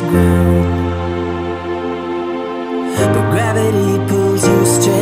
ground. But gravity pulls you straight.